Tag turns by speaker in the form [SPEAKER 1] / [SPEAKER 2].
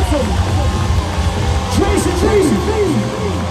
[SPEAKER 1] Jackson. Tracy, Tracy, Tracy.